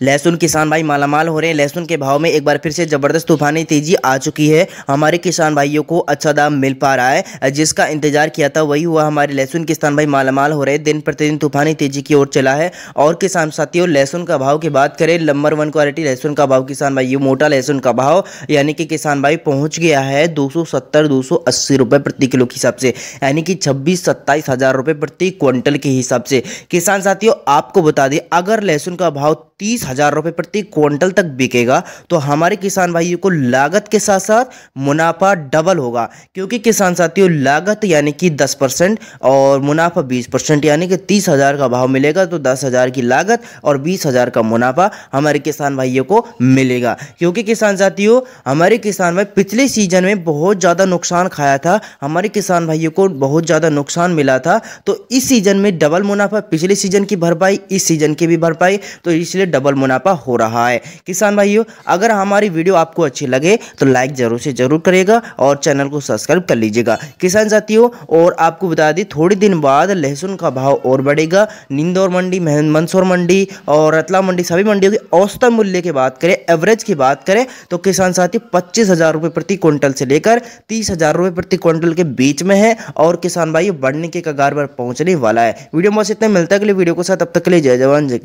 लहसुन किसान भाई मालामाल हो रहे हैं। लहसुन के भाव में एक बार फिर से ज़बरदस्त तूफानी तेज़ी आ चुकी है। हमारे किसान भाइयों को अच्छा दाम मिल पा रहा है, जिसका इंतज़ार किया था वही हुआ हमारे लहसुन किसान भाई मालामाल हो रहे दिन प्रतिदिन तूफानी तेज़ी की ओर चला है। और किसान साथियों, लहसुन का भाव की बात करें, नंबर वन क्वालिटी लहसुन का भाव किसान भाई मोटा लहसुन का भाव, यानी कि किसान भाई पहुँच गया है दो सौ रुपये प्रति किलो के हिसाब से, यानी कि छब्बीस सत्ताईस हज़ार रुपये प्रति क्विंटल के हिसाब से। किसान साथियों, आपको बता दें, अगर लहसुन का भाव तीस हज़ार रुपये प्रति क्विंटल तक बिकेगा तो हमारे किसान भाइयों को लागत के साथ साथ मुनाफा डबल होगा, क्योंकि किसान साथियों, लागत यानी कि दस परसेंट और मुनाफा बीस परसेंट, यानी कि तीस हज़ार का भाव मिलेगा तो दस हज़ार की लागत और बीस हज़ार का मुनाफा हमारे किसान भाइयों को मिलेगा। क्योंकि किसान साथियों, हमारे किसान भाई पिछले सीज़न में बहुत ज़्यादा नुकसान खाया था, हमारे किसान भाइयों को बहुत ज़्यादा नुकसान मिला था तो इस सीज़न में डबल मुनाफा पिछले सीज़न की भरपाई, इस सीज़न की भी भरपाई तो इसलिए डबल मुनाफा हो रहा है। किसान भाइयों, अगर हमारी वीडियो आपको अच्छी लगे तो लाइक ज़रूर से ज़रूर करेगा और चैनल को सब्सक्राइब कर लीजिएगा। किसान साथियों, और आपको बता दी, थोड़ी दिन बाद लहसुन का भाव और बढ़ेगा। निंदौर मंडी मंदसौर मंडी और रतला मंडी, सभी मंडियों के औसतन मूल्य की बात करें एवरेज की बात करें तो किसान साथी पच्चीस प्रति क्विंटल से लेकर तीस प्रति क्विंटल के बीच में है और किसान भाई बढ़ने के कगार पर पहुँचने वाला है। वीडियो में इतने मिलता है अगले वीडियो के साथ अब तक के लिए जय जवान, जय